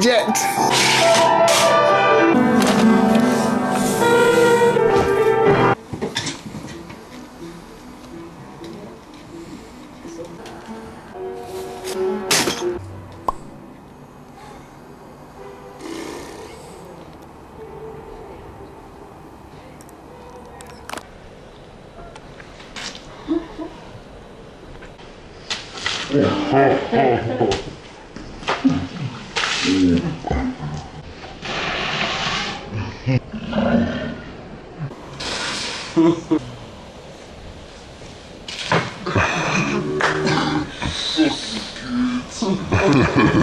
jet. うん。